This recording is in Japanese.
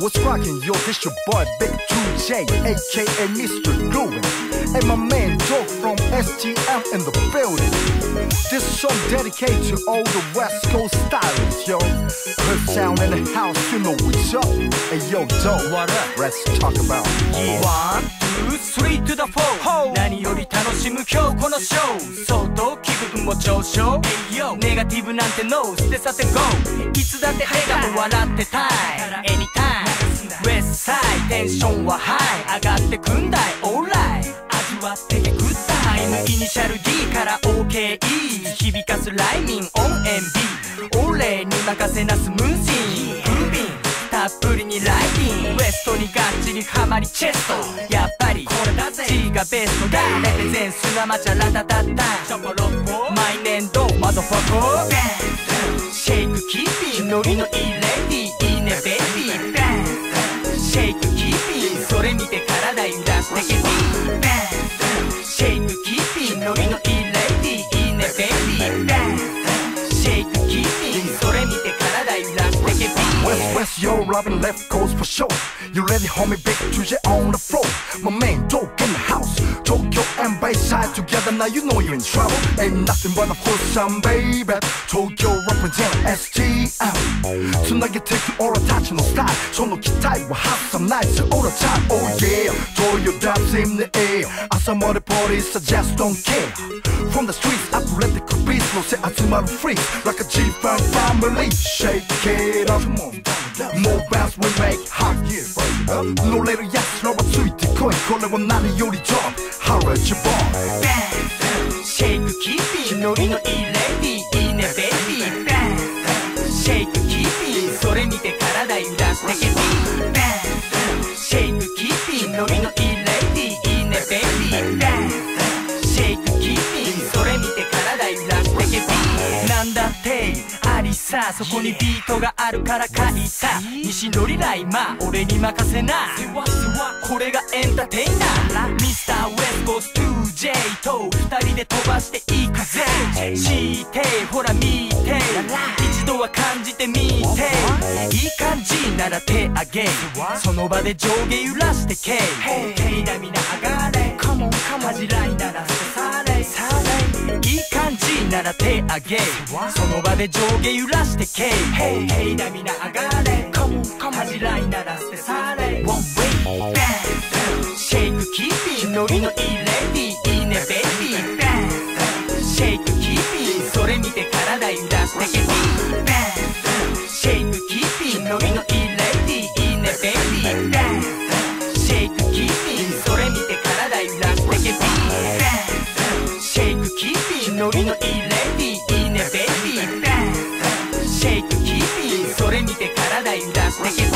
What's rockin', yo, this your boy Big 2J, aka Mr. Ruin And my man Dog from STM in the building This song dedicated to all the West Coast stylists, yo Good sound in the house, you know what's up Hey yo, Dog, What up? let's talk about One, two, three to the four 何より楽しむ今日このショー相当気分も上昇ネガティブなんてノー捨てさせ GO いつだって笑顔笑ってたい Anytime ウェスサイテンションはハイ上がってくんだい。Alright 味わってけグッタイムイニシャル D から OKE 響かすライミン ONB 俺に任せなスムージー。グービン。たっぷりにライディンウエストにがっちりはまりチェスト。やっぱりこれだぜ。G がベストだ。レペゼン砂町ラタタタチョコロッポ毎年度マドファコシ yo, loving left coast for sure. You ready, homie? Big Tuesday on the floor. My man, dope in the house. Tokyo and Bayside together, now you know you're in trouble. Ain't nothing but a full sun, baby. Tokyo represent STM. Tonight you take you all a touch no style. So no kitai will have some nights all the time. Oh yeah, throw your dabs in the air. As I'm on the party, so just don't care. From the streets, athletic beats, no say Azumaru freeze. Like a G-Fan family. Shake it up. More bounce we make hot yeah. 乗れるやつらはついてこいこれは何よりジョブハラジボンシェイクキーピンノリのいいレディいいねベイビーシェイクキーピンそれ見て体揺らしてさそこにビートがあるから書いた。西のりライマー俺に任せな。これがエンターテイナー。ミスターウエスコース 2J と二人で飛ばしていくぜ。してほら見て。一度は感じてみて。いい感じなら手あげ。その場で上下揺らしてけ。手なみな上がれら手あげ。その場で上下揺らしてけ。手なみな上がれ。恥じらいなら捨てされ。One way. シェイクキーピンノリのいいレディいいねベイビー。シェイクキーピンそれ見て体揺らしてけ。シェイクキーピンノリのいいレディいいねベイビー。シェイクキーピンそれ見て体揺らしてけ。シェイクキーピンノリのいいレデて体揺